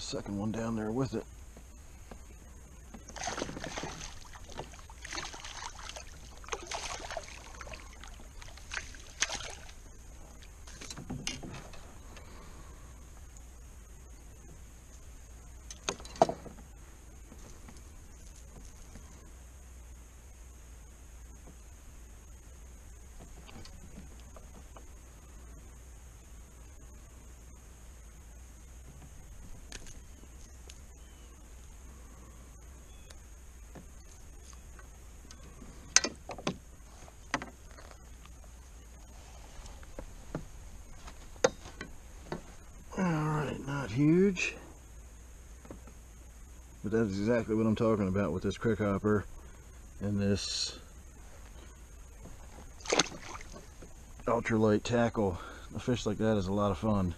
second one down there with it. Huge. But that's exactly what I'm talking about with this Crickhopper and this ultralight tackle. A fish like that is a lot of fun.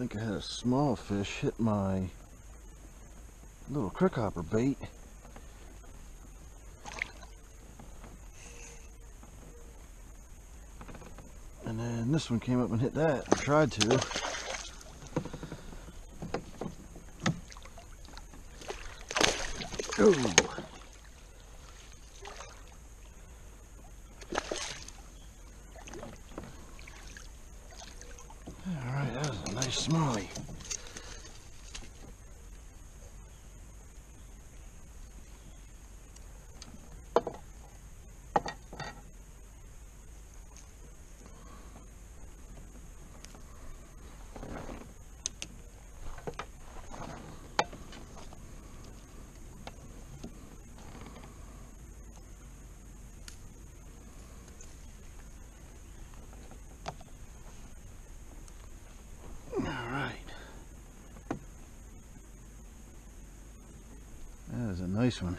Think I had a small fish hit my little Crickhopper bait. And then this one came up and hit that. I tried to. Ooh. Was a nice one.